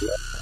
Yeah.